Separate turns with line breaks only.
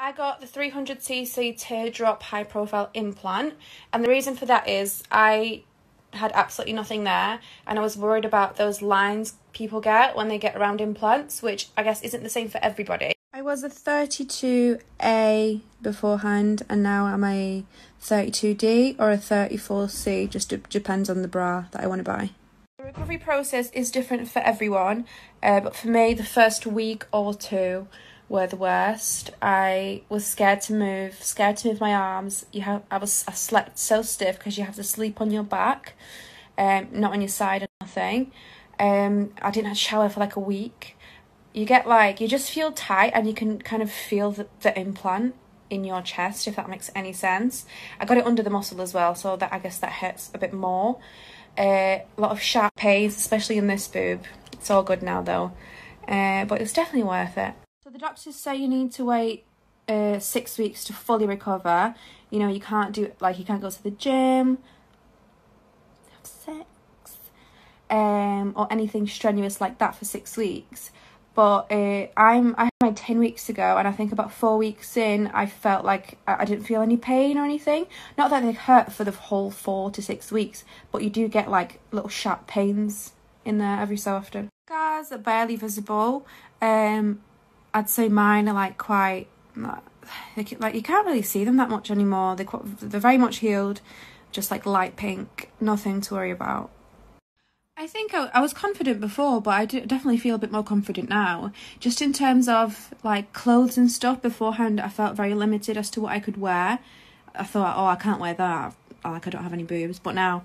I got the 300cc teardrop high profile implant, and the reason for that is I had absolutely nothing there, and I was worried about those lines people get when they get around implants, which I guess isn't the same for everybody. I was a 32A beforehand, and now I'm a 32D or a 34C, just depends on the bra that I want to buy. The recovery process is different for everyone, uh, but for me, the first week or two were the worst. I was scared to move, scared to move my arms. You have, I was, I slept so stiff because you have to sleep on your back, um, not on your side or nothing. Um, I didn't have a shower for like a week you get like you just feel tight and you can kind of feel the, the implant in your chest if that makes any sense i got it under the muscle as well so that i guess that hurts a bit more uh, a lot of sharp pains especially in this boob it's all good now though uh, but it's definitely worth it so the doctors say you need to wait uh, six weeks to fully recover you know you can't do like you can't go to the gym have sex um, or anything strenuous like that for six weeks but uh, I'm I had my ten weeks ago, and I think about four weeks in, I felt like I, I didn't feel any pain or anything. Not that they hurt for the whole four to six weeks, but you do get like little sharp pains in there every so often. Scars are barely visible. Um, I'd say mine are like quite like, like you can't really see them that much anymore. They they're very much healed, just like light pink. Nothing to worry about. I think I, I was confident before, but I do definitely feel a bit more confident now. Just in terms of like clothes and stuff, beforehand I felt very limited as to what I could wear. I thought, oh, I can't wear that. Like I don't have any boobs, but now